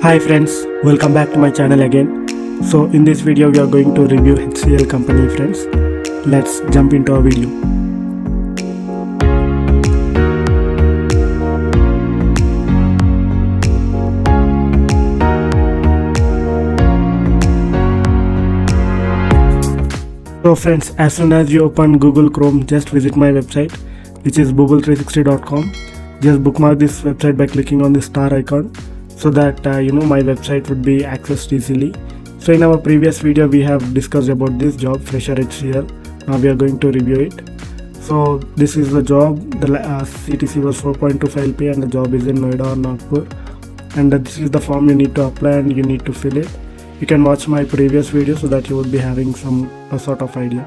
Hi friends, welcome back to my channel again. So in this video we are going to review HCL company friends. Let's jump into our video. So friends, as soon as you open Google Chrome, just visit my website which is booble360.com. Just bookmark this website by clicking on the star icon so that uh, you know my website would be accessed easily. So in our previous video we have discussed about this job fresher HCL. Now we are going to review it. So this is the job. The uh, CTC was 4.25 LP and the job is in Noida or Nagpur. And this is the form you need to apply and you need to fill it you can watch my previous video so that you would be having some sort of idea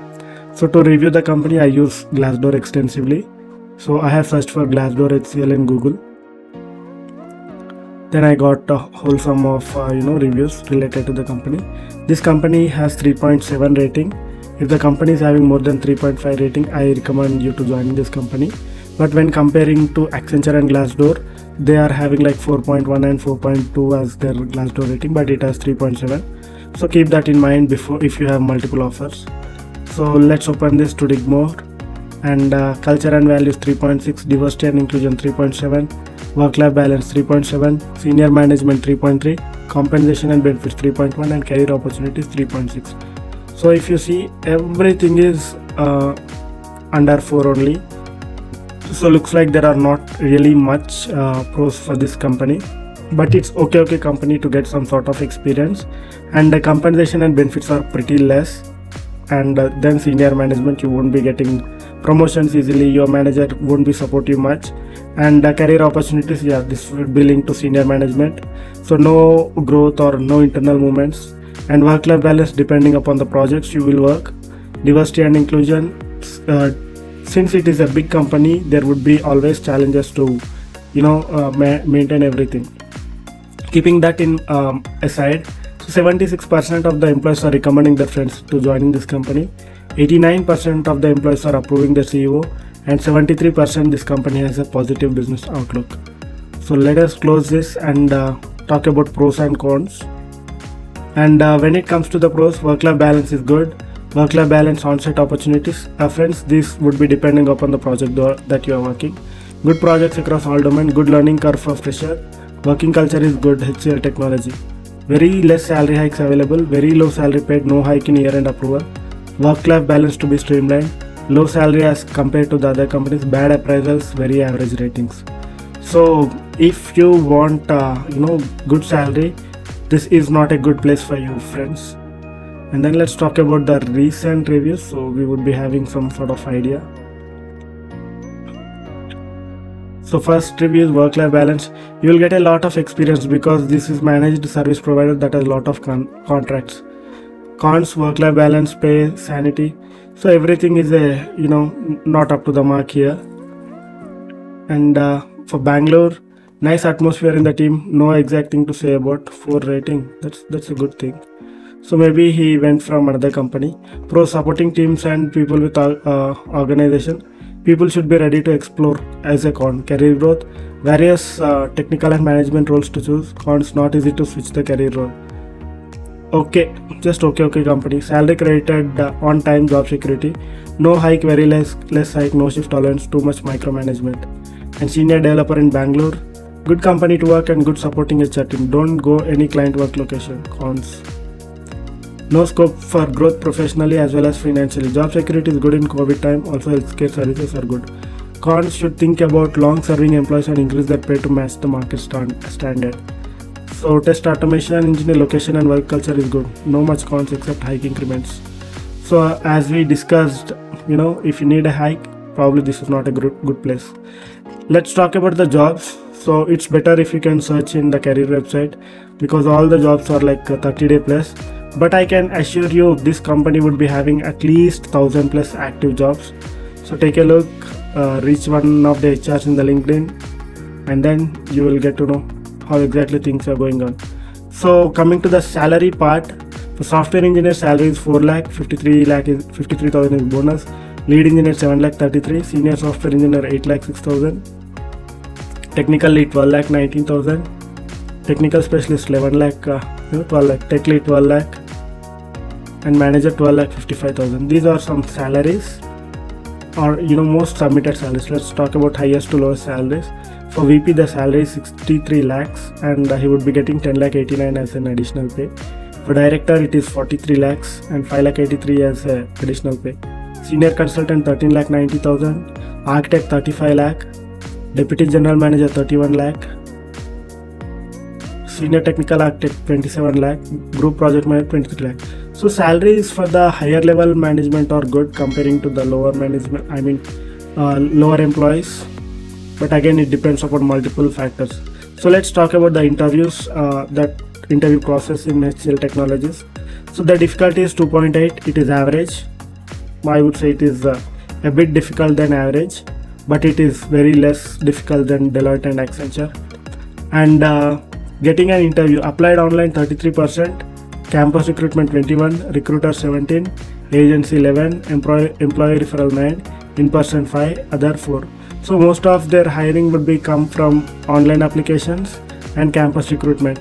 so to review the company i use glassdoor extensively so i have searched for glassdoor hcl in google then i got a whole sum of uh, you know reviews related to the company. This company has 3.7 rating. If the company is having more than 3.5 rating i recommend you to join this company. But when comparing to accenture and glassdoor they are having like 4.1 and 4.2 as their glassdoor rating but it has 3.7 so keep that in mind before if you have multiple offers. So let's open this to dig more. And uh, culture and values 3.6 diversity and inclusion 3.7 work life balance 3.7 senior management 3.3 compensation and benefits 3.1 and career opportunities 3.6 so if you see everything is uh, under 4 only. So looks like there are not really much uh, pros for this company but it's okay okay company to get some sort of experience. And the compensation and benefits are pretty less and uh, then senior management you won't be getting promotions easily your manager won't be support you much and career opportunities yeah this would be linked to senior management. So no growth or no internal movements and work life balance depending upon the projects you will work. Diversity and inclusion uh, since it is a big company there would be always challenges to you know uh, ma- maintain everything. Keeping that in um, aside so 76% of the employees are recommending their friends to joining this company 89% of the employees are approving the ceo and 73% this company has a positive business outlook. So let us close this and uh, talk about pros and cons. And uh, when it comes to the pros work life balance is good. Work life balance on-site opportunities. Uh, friends this would be depending upon the project that you are working. Good projects across all domain good learning curve for fresher. Working culture is good hcl technology. Very less salary hikes available very low salary paid no hike in year end approval work life balance to be streamlined. Low salary as compared to the other companies. Bad appraisals very average ratings. So if you want uh, you know good salary this is not a good place for you friends. And then let's talk about the recent reviews. So we would be having some sort of idea. So first review is work life balance. You will get a lot of experience because this is managed service provider that has a lot of con- contracts cons work life balance pay sanity. So everything is a you know not up to the mark here. And uh, for bangalore nice atmosphere in the team. No exact thing to say about 4 rating. That's that's a good thing. So maybe he went from another company. Pro supporting teams and people with uh, organization. People should be ready to explore as a con. Career growth. Various uh, technical and management roles to choose. Cons not easy to switch the career role okay just okay okay company. Salary credited uh, on time job security. No hike very less less hike no shift tolerance too much micromanagement. And senior developer in bangalore. Good company to work and good supporting HR team. Don't go any client work location cons. No scope for growth professionally as well as financially. Job security is good in COVID time, also healthcare services are good. Cons should think about long serving employees and increase their pay to match the market stand- standard. So test automation and engineer location and work culture is good. No much cons except hike increments. So uh, as we discussed, you know, if you need a hike, probably this is not a good, good place. Let's talk about the jobs. So it's better if you can search in the career website because all the jobs are like 30 day plus but i can assure you this company would be having at least 1000 plus active jobs so take a look uh, reach one of the hrs in the linkedin and then you will get to know how exactly things are going on. So coming to the salary part for software engineer salary is 4 lakh 53 lakh is 53000 is bonus. Lead engineer 7 lakh 33 senior software engineer 8 lakh 6000 technical lead 12 lakh 19000 technical specialist 11 lakh uh, 12 lakh tech lead 12 lakh. And manager 12 lakh 55000 these are some salaries or you know most submitted salaries. Let's talk about highest to lowest salaries for vp the salary is 63 lakhs and uh, he would be getting 10 lakh 89 as an additional pay. For director it is 43 lakhs and 5 lakh 83 as additional pay. Senior consultant 13 lakh 90000 architect 35 lakh. Deputy general manager 31 lakh. Senior technical architect 27 lakh. Group project manager 23 lakh. So salaries for the higher level management are good comparing to the lower management i mean uh, lower employees but again it depends upon multiple factors. So let's talk about the interviews uh, that interview process in HCL technologies. So the difficulty is 2.8 it is average. I would say it is uh, a bit difficult than average but it is very less difficult than deloitte and accenture. And uh, getting an interview applied online 33% campus recruitment 21 recruiter 17 agency 11 employee employee referral 9 in person 5 other 4 so most of their hiring would be come from online applications and campus recruitment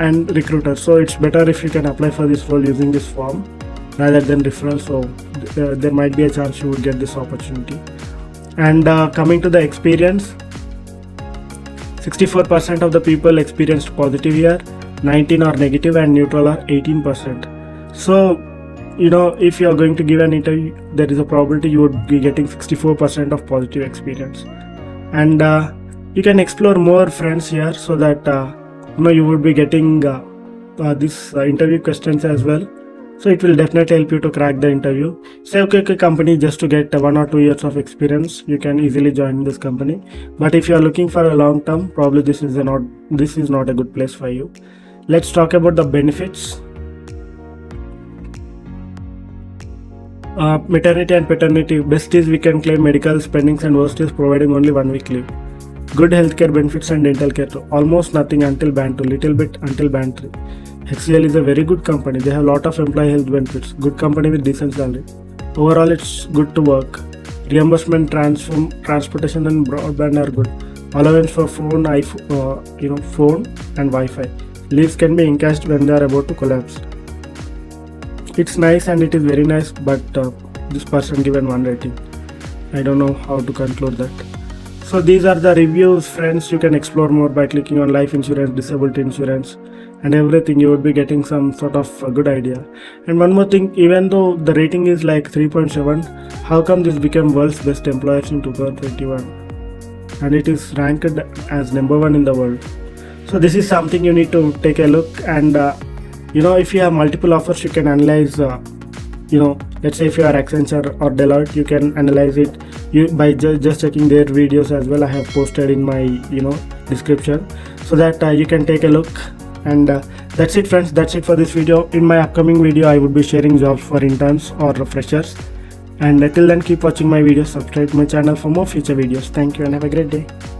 and recruiters. So it's better if you can apply for this role using this form rather than referral. So uh, there might be a chance you would get this opportunity. And uh, coming to the experience 64% of the people experienced positive here 19 are negative and neutral are 18% so you know if you are going to give an interview there is a probability you would be getting 64% of positive experience. And uh, you can explore more friends here so that uh, you know you would be getting uh, uh, these uh, interview questions as well. So it will definitely help you to crack the interview. Say okay, okay company just to get one or two years of experience you can easily join this company. But if you are looking for a long term probably this is not this is not a good place for you. Let's talk about the benefits uh, maternity and paternity best is we can claim medical spendings and worst is providing only one week leave good healthcare benefits and dental care almost nothing until band 2 little bit until band 3 HCL is a very good company. They have a lot of employee health benefits. Good company with decent salary. Overall, it's good to work. Reimbursement, transform, transportation, and broadband are good. Allowance for phone, iPhone, uh, you know, phone and Wi-Fi. Leaves can be encashed when they are about to collapse. It's nice and it is very nice, but uh, this person given one rating. I don't know how to conclude that. So these are the reviews, friends. You can explore more by clicking on life insurance, disability insurance and everything you would be getting some sort of a good idea and one more thing even though the rating is like 3.7 how come this became world's best employers in 2021 and it is ranked as number one in the world so this is something you need to take a look and uh, you know if you have multiple offers you can analyze uh, you know let's say if you are accenture or deloitte you can analyze it. You by ju- just checking their videos as well i have posted in my you know description. So that uh, you can take a look. And uh, that's it friends. That's it for this video. In my upcoming video i would be sharing jobs for interns or freshers. And until then keep watching my videos. Subscribe to my channel for more future videos. Thank you and have a great day